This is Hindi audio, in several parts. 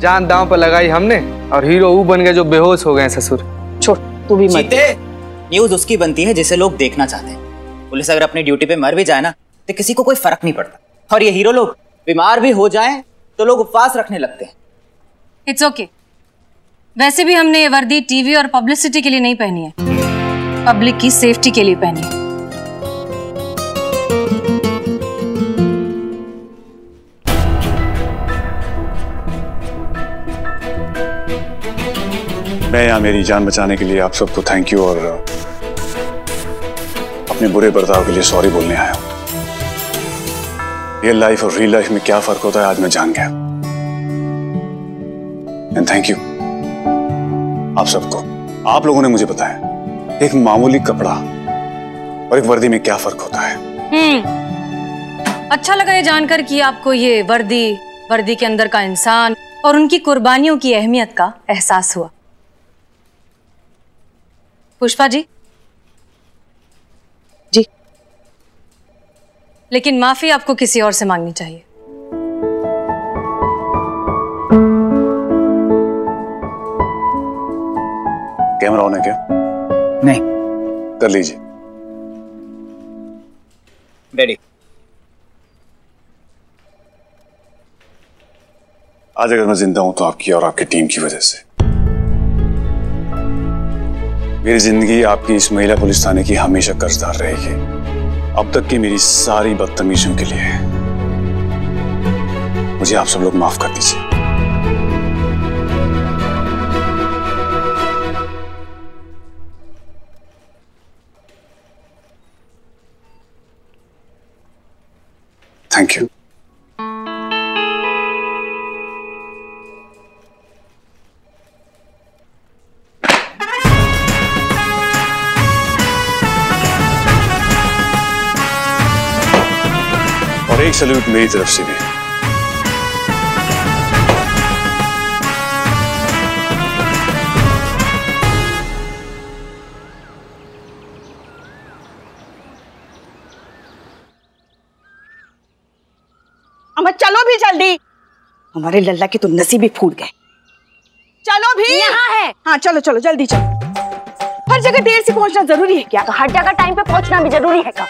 जान दांव पर लगाई हमने और हीरो वो बन गए जो बेहोश हो गए ससुर। छोड़ तू भी मत न्यूज़ उसकी बनती है जिसे लोग देखना चाहते हैं। पुलिस अगर अपनी ड्यूटी पे मर भी जाए ना तो किसी को कोई फ़र्क नहीं पड़ता। और ये हीरो लोग बीमार भी हो जाए तो लोग उपवास रखने लगते हैं। It's okay okay. वैसे भी हमने ये वर्दी टीवी और पब्लिसिटी के लिए नहीं पहनी है। पब्लिक की सेफ्टी के लिए पहनी है। मैं यहाँ मेरी जान बचाने के लिए आप सबको थैंक यू और अपने बुरे बर्ताव के लिए सॉरी बोलने आया हूँ। रियल लाइफ और रियल लाइफ में क्या फ़र्क होता है आज मैं जान गया। एंड थैंक यू आप सबको। आप लोगों ने मुझे बताया, एक मामूली कपड़ा और एक वर्दी में क्या फ़र्क होता है। हम्म अच्छा लगा ये जानकर कि आपको ये वर्दी वर्दी के अंदर का इंसान और उनकी कुर्बानियों की अहमियत का एहसास हुआ। पुष्पा जी? जी। लेकिन माफ़ी आपको किसी और से मांगनी चाहिए। कैमरा ऑन है क्या? नहीं। कर लीजिए। रेडी आज अगर मैं ज़िंदा हूँ तो आपकी और आपकी टीम की वजह से। मेरी ज़िंदगी आपकी इस महिला पुलिस थाने की हमेशा कर्जदार रहेगी। अब तक की मेरी सारी बदतमीजियों के लिए मुझे आप सब लोग माफ़ कर दीजिए। थैंक यू सल्यूट मेरी तरफ़ से भी अम्मा चलो भी जल्दी। हमारे लल्ला के तो नसीब ही फूट गए। चलो भी। यहाँ है। हाँ चलो चलो जल्दी चलो। हर जगह देर से पहुँचना ज़रूरी है क्या? तो हर जगह टाइम पे पहुँचना भी ज़रूरी है का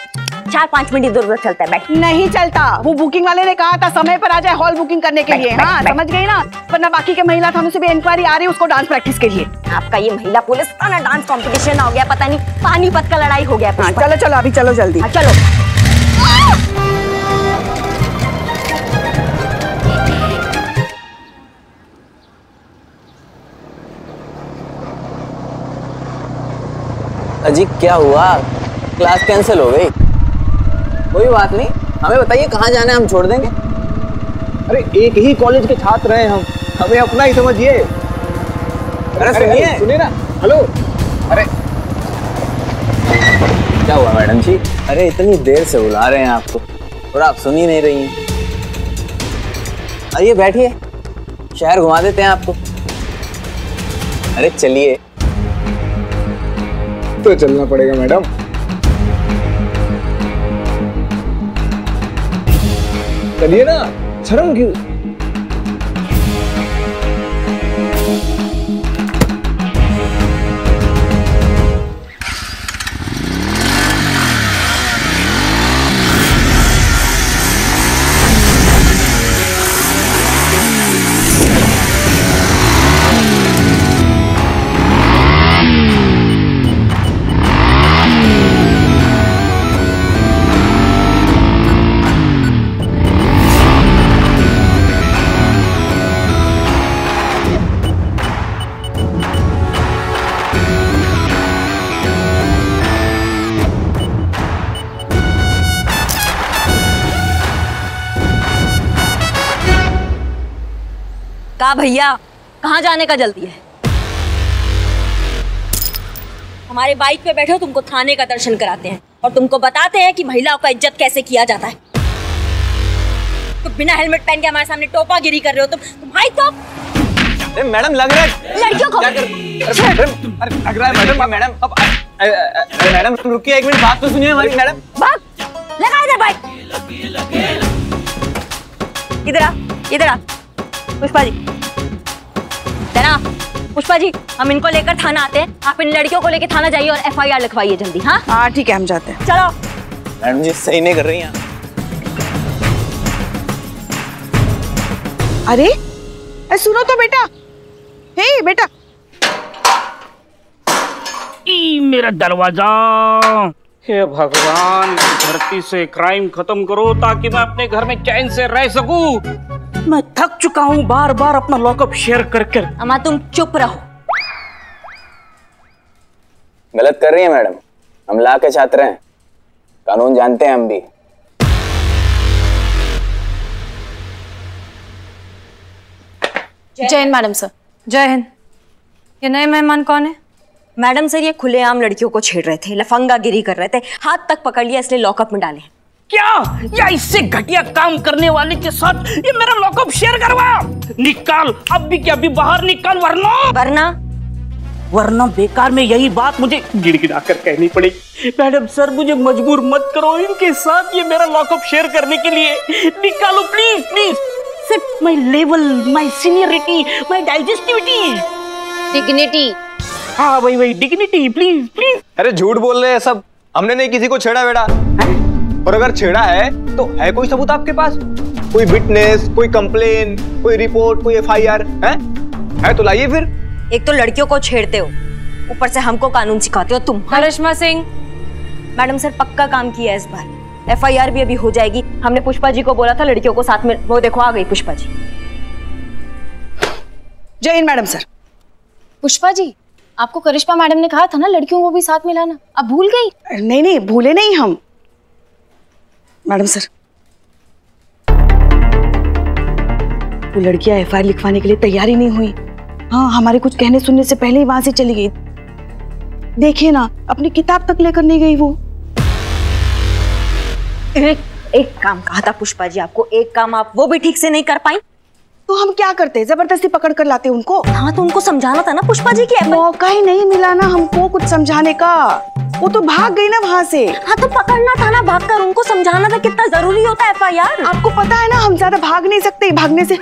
चार पाँच मिनट इधर उधर चलता है बैठ। नहीं चलता। वो बुकिंग वाले ने कहा था समय पर आ जाए हॉल बुकिंग करने के लिए। हाँ। समझ गई ना? वरना बाकी के महिला थानों से भी इंक्वायरी आ रही है उसको डांस प्रैक्टिस के लिए। आपका ये महिला पुलिस का ना डांस कंपटीशन हो गया पता नहीं पानीपत का लड़ाई हो गया हाँ चलो चलो अभी चलो जल्दी। हाँ, चलो। अजी क्या हुआ? क्लास कैंसिल हो गई? कोई बात नहीं। हमें बताइए कहाँ जाना है हम छोड़ देंगे। अरे एक ही कॉलेज के छात्र हैं हम। हमें अपना ही समझिए। अरे सुनिए। सुनिए ना। हेलो। अरे। क्या हुआ मैडम जी? अरे इतनी देर से बुला रहे हैं आपको। और आप सुन ही नहीं रही हैं। आइए बैठिए। शहर घुमा देते हैं आपको। अरे चलिए। तो चलना पड़ेगा मैडम। चलिए ना शर्म क्यों का भैया कहाँ जाने का जल्दी है? हमारे बाइक पे बैठे हो तुमको थाने का दर्शन कराते हैं और तुमको बताते हैं कि महिलाओं का इज़्ज़त कैसे किया जाता है। तो बिना हेलमेट पहन के हमारे सामने टोपा गिरी कर रहे हो तुम तुम्हारी तो अरे मैडम लग रहा है लड़कियों को अरे लग रहा है मैडम मैडम अब अरे मैडम तुम रुकिए एक मिनट बात तो सुनिए हमारी मैडम। भाग। लगा इधर बाइक। इधर आ इधर आ। पुष्पा जी जनाब पुष्पा जी हम इनको लेकर थाना आते हैं। आप इन लड़कियों को लेकर थाना जाइए और एफआईआर लिखवाइए जल्दी हाँ? हाँ ठीक है हम जाते हैं। चलो। मैडम जी सही नहीं कर रही हैं। अरे अरे सुनो तो बेटा। हे बेटा। ई मेरा दरवाज़ा। हे भगवान धरती से क्राइम खत्म करो ताकि मैं अपने घर में चैन से रह सकूँ। मैं थक चुका हूँ बार बार अपना लॉकअप शेयर कर कर अमा तुम चुप रहो। गलत कर रही है मैडम। हम ला के छात्र हैं। कानून जानते हैं हम भी। जय हिंद मैडम सर। जय हिंद। ये नए मेहमान कौन है? मैडम सर ये खुलेआम लड़कियों को छेड़ रहे थे लफंगा गिरी कर रहे थे हाथ तक पकड़ लिया इसलिए लॉकअप में डाले क्या? या इससे घटिया काम करने वाले के साथ ये मेरा लॉकअप शेयर करवा? निकाल अब भी क्या अभी बाहर निकाल वरना? वरना? वरना बेकार में यही बात मुझे गिड़गिड़ा कर कहनी पड़ेगी मैडम सर मुझे मजबूर मत करो इनके साथ ये मेरा लॉकअप शेयर करने के लिए। निकालो प्लीज़ प्लीज़ सिर्फ़ my level my seniority my digestivity dignity हाँ वही वही डिग्निटी प्लीज़ प्लीज़ अरे झूठ बोल रहे हैं सब। हमने नहीं किसी को छेड़ा बेड़ा और अगर छेड़ा है तो है कोई सबूत आपके पास? कोई विटनेस कोई कंप्लेन कोई रिपोर्ट कोई एफआईआर है? है तो लाइए फिर। एक तो लड़कियों को छेड़ते हो ऊपर से हमको कानून सिखाते हो तुम। करिश्मा सिंह। मैडम सर पक्का काम किया है इस बार। एफआईआर भी अभी हो जाएगी। हमने पुष्पा जी को बोला था लड़कियों को साथ में वो देखो आ गई पुष्पा जी। Jai Hind madam sir. Pushpa ji आपको करिश्मा मैडम ने कहा था ना लड़कियों को भी साथ मिलाना? अब भूल गई? नहीं नहीं भूले नहीं हम। Madam sir. वो लड़कियाँ एफ़ लिखवाने के लिए तैयार ही नहीं हुई। हाँ हमारे कुछ कहने सुनने से पहले ही वहाँ से चली गई। देखिए ना अपनी किताब तक लेकर नहीं गई वो। एक, एक काम कहा था पुष्पा जी आपको एक काम आप वो भी ठीक से नहीं कर पाई। तो हम क्या करते? ज़बरदस्ती पकड़ कर लाते उनको? हाँ तो उनको समझाना था ना पुष्पा जी की मौका ही नहीं मिला ना हमको कुछ समझाने का। वो तो भाग गई ना वहाँ से। हाँ तो पकड़ना था ना भाग कर उनको समझाना था कितना ज़रूरी होता है एफआईआर। आपको पता है ना हम ज़्यादा भाग नहीं सकते। भागने से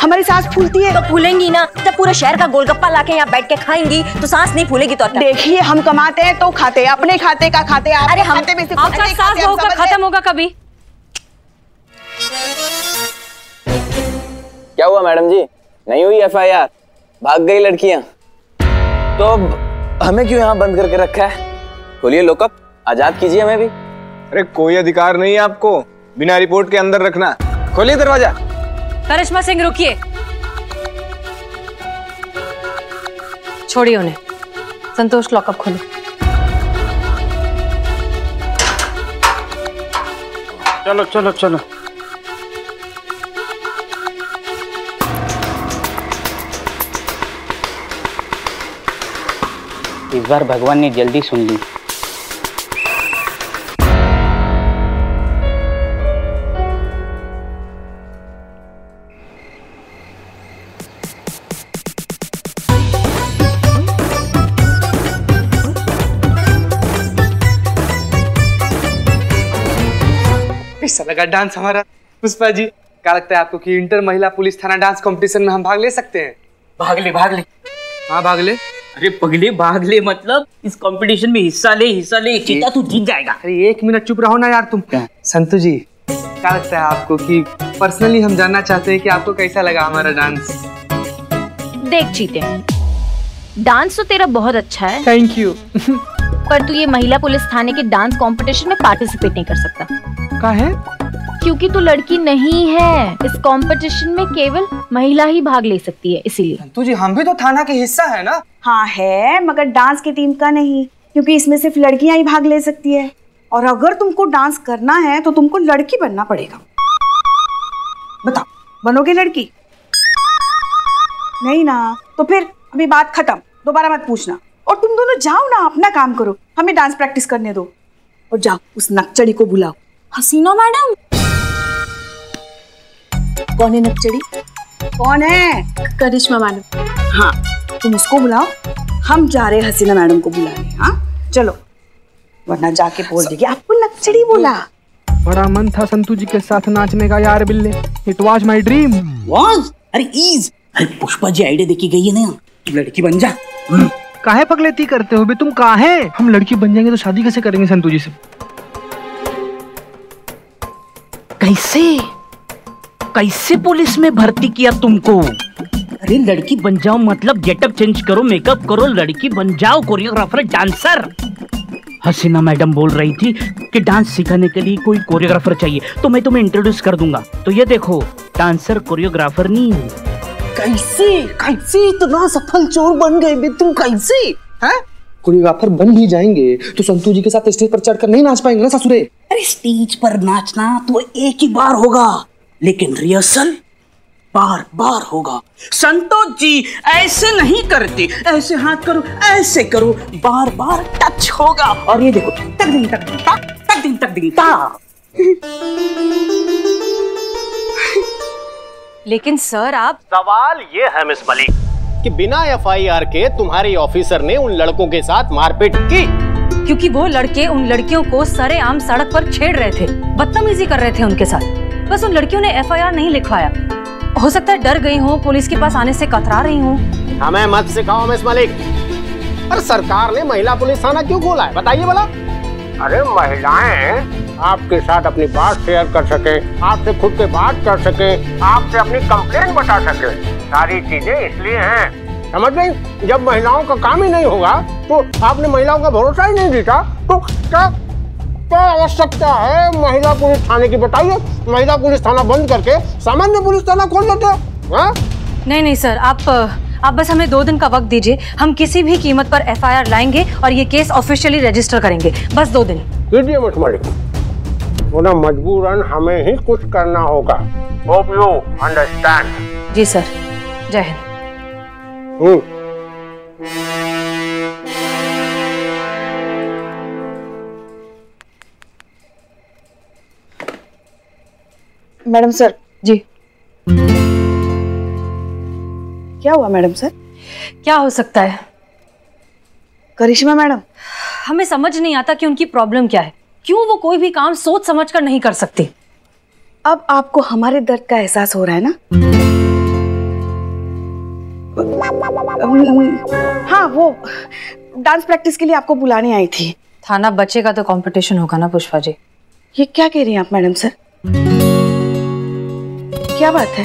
हमारी सांस फूलती है। तो फूलेंगी ना जब पूरे शहर का गोलगप्पा लाके यहाँ बैठ के खाएँगी तो सांस नहीं फूलेगी तो देखिए हम कमाते हैं तो खाते अपने खाते का खाते अरे हम खत्म होगा कभी। क्या हुआ मैडम जी? नहीं हुई एफआईआर भाग गई लड़कियाँ। तो हमें क्यों यहाँ बंद करके रखा है? खोलिए लोकअप आज़ाद कीजिए हमें भी। अरे कोई अधिकार नहीं है आपको। बिना रिपोर्ट के अंदर रखना। खोलिए दरवाज़ा। करिश्मा सिंह रुकिए। छोड़िए उन्हें। संतोष लॉकअप खोलो। चलो चलो चलो। इस बार भगवान ने जल्दी सुन ली। लगा डांस हमारा। पुष्पा जी क्या लगता है आपको कि इंटर महिला पुलिस थाना डांस कंपटीशन में हम भाग ले सकते हैं? भाग ले भाग ले। हाँ भाग ले। अरे पगले भाग ले मतलब इस कंपटीशन में हिस्सा ले हिस्सा ले चीता तू जीत जाएगा। अरे एक मिनट चुप रहो ना यार तुम। क्या? संतु जी क्या लगता है आपको कि पर्सनली हम जानना चाहते हैं कि आपको कैसा लगा हमारा डांस देख चीते डांस तो तेरा बहुत अच्छा है। थैंक यू पर तू ये महिला पुलिस थाने के डांस कंपटीशन में पार्टिसिपेट नहीं कर सकता। का है? क्योंकि तू लड़की नहीं है। इस कंपटीशन में केवल महिला ही भाग ले सकती है इसीलिए। जी हम भी तो थाना के हिस्सा है ना? हाँ है मगर डांस की टीम का नहीं क्योंकि इसमें सिर्फ़ लड़कियाँ ही भाग ले सकती है। और अगर तुमको डांस करना है तो तुमको लड़की बनना पड़ेगा। बताओ बनोगे लड़की? नहीं ना तो फिर अभी बात खत्म दोबारा मत पूछना। और तुम दोनों जाओ ना अपना काम करो। हमें डांस प्रैक्टिस करने दो। और जाओ उस नक्चड़ी को बुलाओ। हसीना मैडम। कौन है नक्चड़ी? कौन है? करिश्मा मैडम। हाँ तुम उसको बुलाओ। हम जा रहे हैं हसीना मैडम को बुलाने हाँ? चलो वरना जाके बोल देगी आपको नक्चड़ी बोला? बड़ा मन था संतु जी के साथ नाचने का यार बिल्ले। It was my dream was अरे ईज अरे पुष्पा जी आइडिया देखी गई है ना? लड़की बन जा। काहे पगलेती करते हो बे? तुम काहे? हम लड़की बन जाएँगे तो शादी कैसे करेंगे संतू जी से? कैसे? कैसे पुलिस में भर्ती किया तुमको? अरे, लड़की बन जाओ मतलब गेटअप चेंज करो मेकअप करो, लड़की बन जाओ कोरियोग्राफर डांसर हसीना मैडम बोल रही थी कि डांस सिखाने के लिए कोई कोरियोग्राफर चाहिए तो मैं तुम्हें इंट्रोड्यूस कर दूँगा। तो ये देखो डांसर कोरियोग्राफर नहीं कैसे कैसे इतना सफल चोर बन गए बे तुम कैसे? हैं? कोरियोग्राफर बन भी जाएँगे। तो संतू जी के साथ स्टेज पर चढ़कर नहीं नाच पाएँगे ना ससुरे? अरे स्टेज पर नाचना तो एक ही बार होगा लेकिन रिहर्सल बार बार होगा। संतोष जी ऐसे नहीं करते। ऐसे हाथ करो ऐसे करो बार बार टच होगा। और ये देखो। तक दिन तक दिन तक तक दिन तक दिन ता। लेकिन सर आप सवाल ये है मिस मलिक। कि बिना एफआईआर के तुम्हारी ऑफिसर ने उन लड़कों के साथ मारपीट की। क्योंकि वो लड़के उन लड़कियों को सरे आम सड़क पर छेड़ रहे थे बदतमीजी कर रहे थे उनके साथ। बस उन लड़कियों ने एफआईआर नहीं लिखवाया। हो सकता है डर गई हो पुलिस के पास आने से कतरा रही हूँ। हमें मत सिखाओ मिस मलिक। अरे सरकार ने महिला पुलिस थाना क्यों खोला है? बताइए बोला अरे महिलाएँ आपके साथ अपनी बात शेयर कर सके आपसे खुद के बात कर सके आपसे अपनी कंप्लेंट बता सके। सारी चीज़ें इसलिए हैं। समझ गई? जब महिलाओं का काम ही नहीं होगा तो आपने महिलाओं का भरोसा ही नहीं जीता। तो क्या क्या आवश्यकता है महिला पुलिस थाने की? बताइए। महिला पुलिस थाना बंद करके सामान्य पुलिस थाना खोल देते हैं। नहीं नहीं सर आप आप बस हमें दो दिन का वक्त दीजिए। हम किसी भी कीमत पर एफआईआर लाएँगे और ये केस ऑफिशियली रजिस्टर करेंगे। बस दो दिन। मिस मलिक उन्हें मजबूरन हमें ही कुछ करना होगा। होप यू अंडरस्टैंड जी सर जय हिंद। हम्म। Madam sir. जी। क्या हुआ मैडम सर? क्या हो सकता है? करिश्मा मैडम। हमें समझ नहीं आता कि उनकी प्रॉब्लम क्या है। क्यों वो कोई भी काम सोच समझ कर नहीं कर सकती? अब आपको हमारे दर्द का एहसास हो रहा है ना? हाँ वो डांस प्रैक्टिस के लिए आपको बुलाने आई थी। थाना बचेगा तो कंपटीशन होगा ना पुष्पा जी। ये क्या कह रही हैं आप मैडम सर? क्या बात है?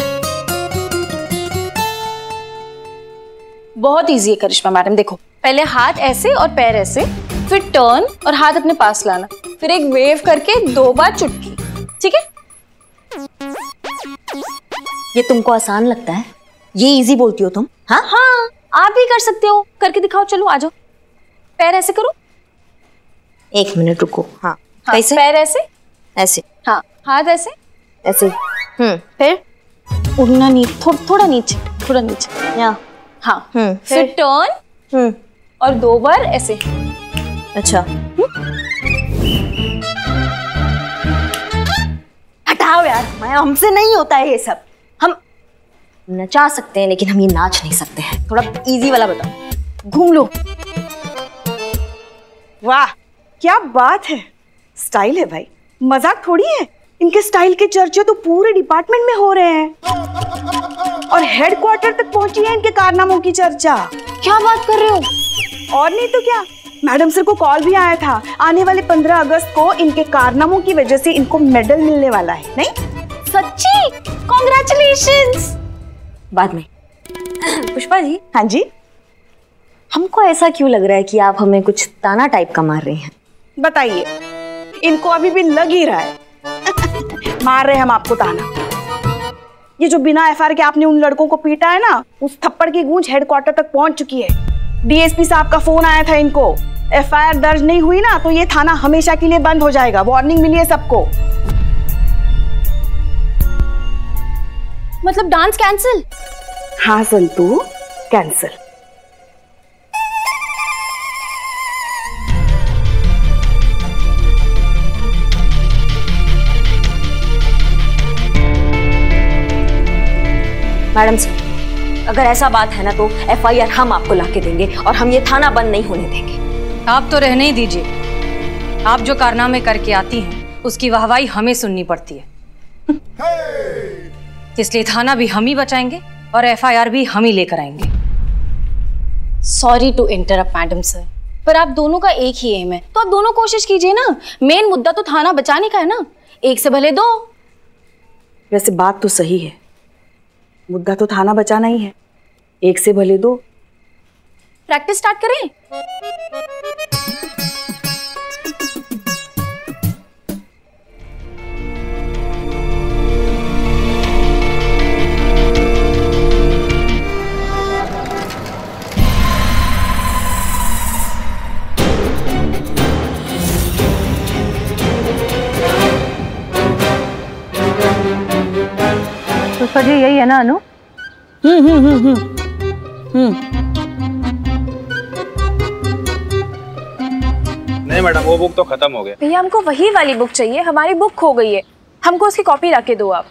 बहुत इजी है करिश्मा मैडम देखो पहले हाथ ऐसे और पैर ऐसे फिर टर्न और हाथ अपने पास लाना। फिर एक वेव करके दो बार चुटकी। ठीक है? ये तुमको आसान लगता है? ये इजी बोलती हो तुम? हाँ? हाँ आप भी कर सकते हो। करके दिखाओ चलो आ जाओ। पैर ऐसे करो। एक मिनट रुको। हाँ। हाँ, कैसे पैर ऐसे? ऐसे। हाँ हाथ ऐसे? ऐसे। हम्म फिर? उड़ना नीचे थो, थोड़ा नीचे थोड़ा नीचे। यहाँ हाँ। हम्म फिर टर्न हम्म। और दो बार ऐसे। अच्छा। हटाओ यार मैं हमसे नहीं होता है ये सब। हम नचा सकते हैं लेकिन हम ये नाच नहीं सकते हैं। थोड़ा इजी वाला बताओ। घूम लो। वाह क्या बात है। स्टाइल है भाई। मज़ाक थोड़ी है। इनके स्टाइल के चर्चे तो पूरे डिपार्टमेंट में हो रहे हैं। और हेडक्वार्टर तक पहुँची है इनके कारनामों की चर्चा। क्या बात कर रहे हो? और नहीं तो क्या? मैडम सर को कॉल भी आया था। आने वाले 15 अगस्त को इनके कारनामों की वजह से इनको मेडल मिलने वाला है नहीं? सच्ची? कॉन्ग्रेचुलेशंस बाद में। पुष्पा जी? हाँ जी? हमको ऐसा क्यों लग रहा है कि आप हमें कुछ ताना टाइप का मार रहे हैं? बताइए। इनको अभी भी लग ही रहा है। मार रहे हम आपको ताना। ये जो बिना एफआर के आपने उन लड़कों को पीटा है ना उस थप्पड़ की गूंज हेडक्वार्टर तक पहुँच चुकी है। डीएसपी साहब का फ़ोन आया था इनको। एफआईआर दर्ज नहीं हुई ना तो ये थाना हमेशा के लिए बंद हो जाएगा। वार्निंग मिली है सबको। मतलब डांस कैंसिल? हाँ संतू कैंसिल। मैडम सर अगर ऐसा बात है ना तो एफआईआर हम आपको ला के देंगे और हम ये थाना बंद नहीं होने देंगे। आप तो रहने ही दीजिए। आप जो कारनामे करके आती हैं उसकी वाहवाही हमें सुननी पड़ती है। Hey! इसलिए थाना भी हम ही बचाएँगे और एफआईआर भी हम ही लेकर आएँगे। Sorry to interrupt madam sir पर आप दोनों का एक ही एम है। तो आप दोनों कोशिश कीजिए ना। मेन मुद्दा तो थाना बचाने का है ना। एक से भले दो। वैसे बात तो सही है। मुद्दा तो थाना बचाना ही है। एक से भले दो। प्रैक्टिस स्टार्ट करें। है ना अनु? हम्म हम्म हम्म हम्म हम्म। नहीं मैडम वो बुक तो खत्म हो गया। भैया हमको वही वाली बुक चाहिए। हमारी बुक खो गई है। हमको उसकी कॉपी ला के दो आप।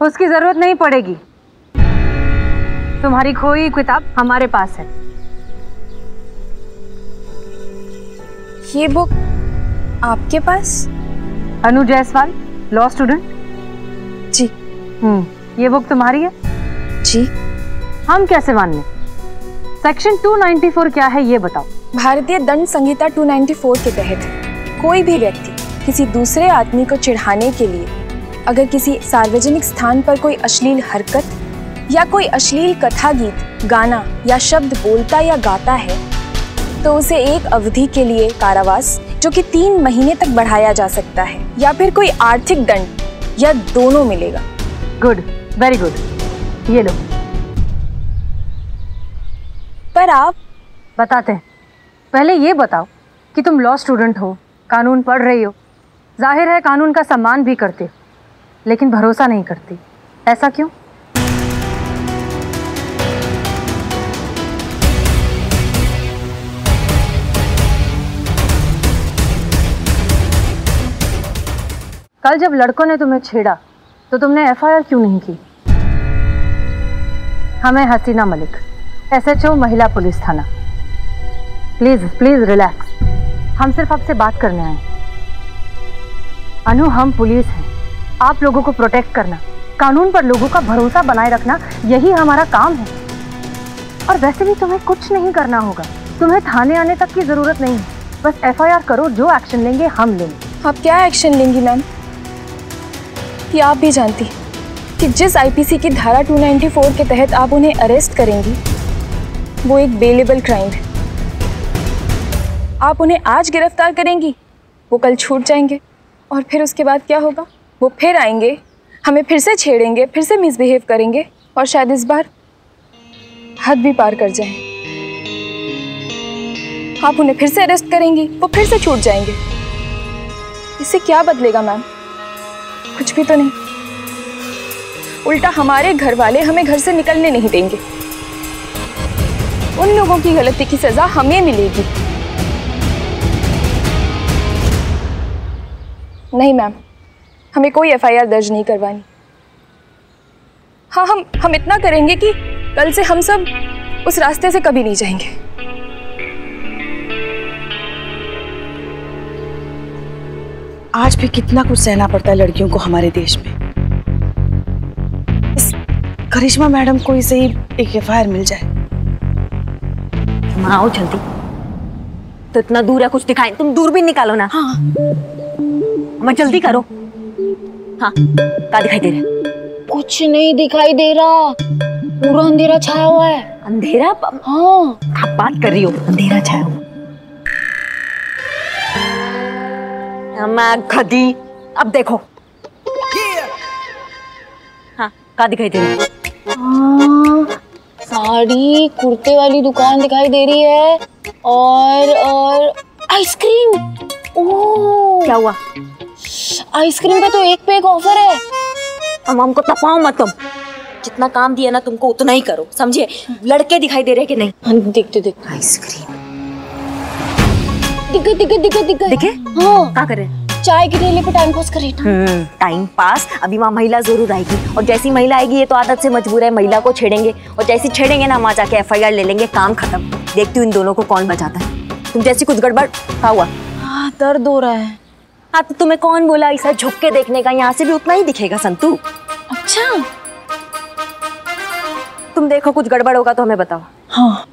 उसकी ज़रूरत नहीं पड़ेगी। तुम्हारी खोई किताब हमारे पास है। ये बुक आपके पास? अनु जायसवाल लॉ स्टूडेंट जी। हम्म। ये बुक तुम्हारी है? जी। हम कैसे मान लें सेक्शन 294 क्या है ये बताओ। भारतीय दंड संहिता 294 के तहत कोई भी व्यक्ति किसी दूसरे आदमी को चिढ़ाने के लिए अगर किसी सार्वजनिक स्थान पर कोई अश्लील हरकत या कोई अश्लील कथा गीत गाना या शब्द बोलता या गाता है तो उसे एक अवधि के लिए कारावास जो कि तीन महीने तक बढ़ाया जा सकता है या फिर कोई आर्थिक दंड या दोनों मिलेगा। गुड वेरी गुड ये लो। पर आप बताते हैं। पहले ये बताओ कि तुम लॉ स्टूडेंट हो कानून पढ़ रही हो। ज़ाहिर है कानून का सम्मान भी करते हो लेकिन भरोसा नहीं करती। ऐसा क्यों? कल जब लड़कों ने तुम्हें छेड़ा तो तुमने एफआईआर क्यों नहीं की? हमें हसीना मलिक एसएचओ महिला पुलिस थाना। प्लीज़ प्लीज़ रिलैक्स हम सिर्फ़ आपसे बात करने आए। अनु, हम पुलिस हैं। आप लोगों को प्रोटेक्ट करना, कानून पर लोगों का भरोसा बनाए रखना, यही हमारा काम है। और वैसे भी तुम्हें कुछ नहीं करना होगा। तुम्हें थाने आने तक की ज़रूरत नहीं। है बस एफआईआर करो, जो एक्शन लेंगे हम लेंगे। आप क्या एक्शन लेंगी मैम ये आप भी जानती। हैं कि जिस आईपीसी की धारा 294 के तहत आप उन्हें अरेस्ट करेंगी, वो एक बेलेबल क्राइम है। आप उन्हें आज गिरफ़्तार करेंगी, वो कल छूट जाएँगे, और फिर उसके बाद क्या होगा? वो फिर आएँगे, हमें फिर से छेड़ेंगे, फिर से मिसबिहेव करेंगे, और शायद इस बार हद भी पार कर जाएँ। आप उन्हें फिर से अरेस्ट करेंगी, वो फिर से छूट जाएँगे। इससे क्या बदलेगा मैम कुछ भी तो नहीं। उल्टा हमारे घर वाले हमें घर से निकलने नहीं देंगे। उन लोगों की गलती की सजा हमें मिलेगी। नहीं, मैम, हमें कोई एफआईआर दर्ज नहीं करवानी। हाँ हम हम इतना करेंगे कि कल से हम सब उस रास्ते से कभी नहीं जाएँगे। आज भी कितना कुछ सहना पड़ता है लड़कियों को हमारे देश में। करिश्मा मैडम को इसे ही एक एफ़ मिल जाए। आओ जल्दी। तो इतना दूर है कुछ दिखाएँ। तुम दूर भी निकालो ना। हाँ। मैं जल्दी करो? हाँ क्या दिखाई दे रहा है? कुछ नहीं दिखाई दे रहा। पूरा अंधेरा छाया हुआ है। अंधेरा? हाँ। आप बात कर रही हो। अंधेरा छाया हुआ। खदी। अब देखो। हाँ क्या दिखाई दे रही है साड़ी कुर्ते वाली दुकान दिखाई दे रही है और और आइसक्रीम। ओह। क्या हुआ? आइसक्रीम पे तो एक पे एक ऑफ़र है। हम हमको तपाओ मत तुम। जितना काम दिया ना तुमको उतना ही करो समझे? लड़के दिखाई दे रहे कि नहीं? हाँ, देखते देखते। आइसक्रीम। दिखे दिखे दिखे दिखे दिखे? हाँ। क्या कर रहे चाय की ठेले पे टाइम पास कर टाइम पास अभी वहाँ महिला ज़रूर आएगी। और जैसी महिला आएगी ये तो आदत से मजबूर है महिला को छेड़ेंगे। और जैसी छेड़ेंगे ना वहाँ जाके एफआईआर ले लेंगे काम खत्म। देखती हूँ इन दोनों को कौन बचाता है। तुम जैसी कुछ गड़बड़ क्या हुआ? हाँ दर्द हो रहा है। हाँ तो तुम्हें कौन बोला ऐसा झुक के देखने का? यहाँ से भी उतना ही दिखेगा संतू। अच्छा। तुम देखो कुछ गड़बड़ होगा तो हमें बताओ। हाँ।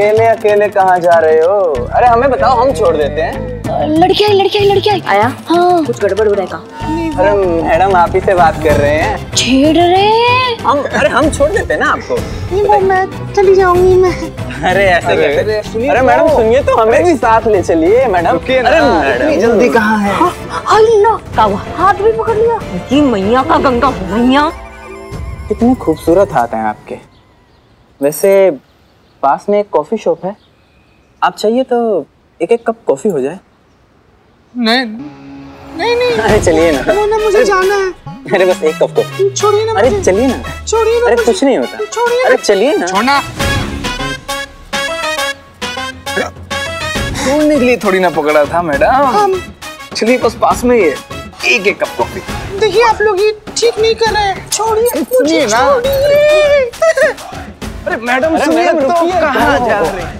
अकेले अकेले कहाँ जा रहे हो? अरे हमें बताओ हम छोड़ देते हैं। लड़की आई लड़की आई लड़की आई। आया? हाँ। कुछ गड़बड़ हो रहेगा अरे मैडम आप ही से बात कर रहे हैं। छेड़ रहे हैं। हम अरे हम छोड़ देते हैं ना आपको। वो मैं चली जाऊँगी मैं। अरे ऐसे अरे, कैसे? अरे मैडम सुनिए तो हमें भी साथ ले चलिए मैडम। अरे मैडम। जल्दी कहाँ है? हुआ? हाथ भी पकड़ लिया। कि मैया का गंगा मैया। कितने खूबसूरत हाथ हैं आपके। वैसे पास में एक कॉफ़ी शॉप है। आप चाहिए तो एक एक कप कॉफ़ी हो जाए। नहीं नहीं नहीं। अरे चलिए ना। ना मुझे जाना है। अरे बस एक कप कॉफ़ी छोड़िए ना अरे चलिए ना। छोड़िए ना अरे कुछ नहीं होता। छोड़िए अरे चलिए ना। छोड़ना। छोड़ने के लिए थोड़ी ना पकड़ा था मैडम। चलिए बस पास में ही है। एक एक कप कॉफ़ी। देखिए आप लोग ये ठीक नहीं कर रहे हैं। छोड़िए ना। अरे मैडम सुनिए तो कहाँ तो। जा रहे हैं?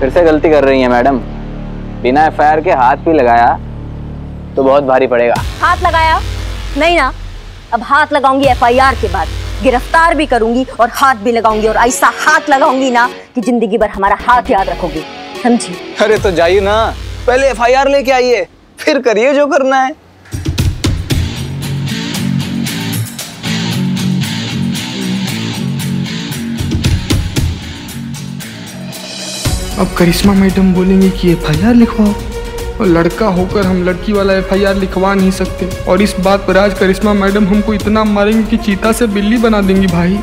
फिर से गलती कर रही है मैडम। बिना एफआईआर के हाथ भी लगाया तो बहुत भारी पड़ेगा। हाथ लगाया? नहीं ना। अब हाथ लगाऊँगी एफआईआर के बाद। गिरफ़्तार भी करूँगी और हाथ भी लगाऊँगी और ऐसा हाथ लगाऊँगी ना कि ज़िंदगी भर हमारा हाथ याद रखोगी। समझी? अरे तो जाइए ना। पहले एफआईआर लेके आइए, फिर करिए जो करना है। अब करिश्मा मैडम बोलेंगे कि एफआईआर लिखवाओ। और लड़का होकर हम लड़की वाला एफआईआर लिखवा नहीं सकते। और इस बात पर आज करिश्मा मैडम हमको इतना मारेंगे कि चीता से बिल्ली बना देंगी भाई।